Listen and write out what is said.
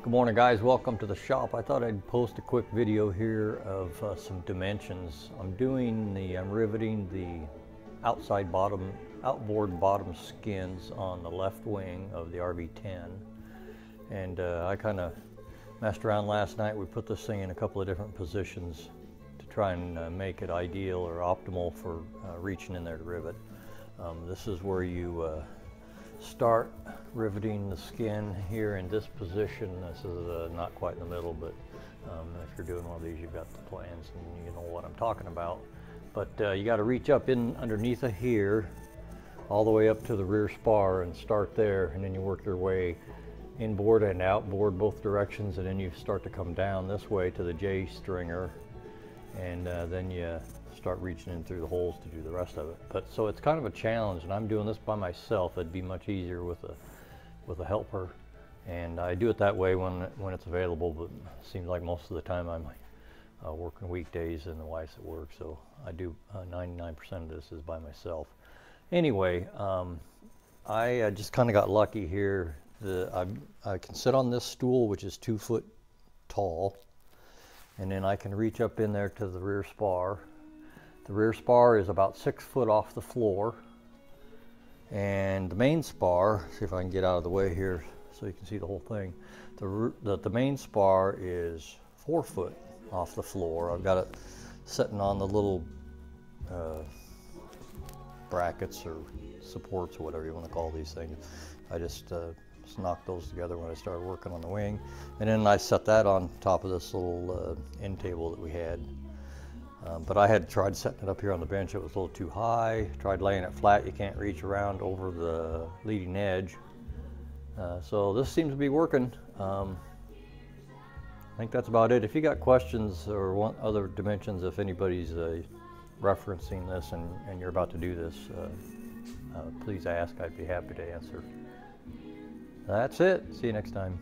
Good morning guys, welcome to the shop. I thought I'd post a quick video here of uh, some dimensions. I'm doing the, I'm riveting the outside bottom, outboard bottom skins on the left wing of the RV10. And uh, I kind of messed around last night. We put this thing in a couple of different positions to try and uh, make it ideal or optimal for uh, reaching in there to rivet. Um, this is where you uh, start riveting the skin here in this position. This is uh, not quite in the middle, but um, if you're doing one of these, you've got the plans and you know what I'm talking about. But uh, you got to reach up in underneath of here, all the way up to the rear spar and start there, and then you work your way inboard and outboard both directions, and then you start to come down this way to the J stringer, and uh, then you start reaching in through the holes to do the rest of it. But so it's kind of a challenge, and I'm doing this by myself. It'd be much easier with a with a helper, and I do it that way when when it's available. But it seems like most of the time I'm uh, working weekdays and the wife's at work, so I do 99% uh, of this is by myself. Anyway, um, I uh, just kind of got lucky here. The I, I can sit on this stool, which is two foot tall, and then I can reach up in there to the rear spar the rear spar is about six foot off the floor. And the main spar, see if I can get out of the way here so you can see the whole thing. The, the, the main spar is four foot off the floor. I've got it sitting on the little uh, brackets or supports or whatever you want to call these things. I just, uh, just knocked those together when I started working on the wing. And then I set that on top of this little uh, end table that we had. Um, but I had tried setting it up here on the bench. It was a little too high. Tried laying it flat. You can't reach around over the leading edge. Uh, so this seems to be working. Um, I think that's about it. If you got questions or want other dimensions, if anybody's uh, referencing this and, and, you're about to do this, uh, uh please ask. I'd be happy to answer. That's it. See you next time.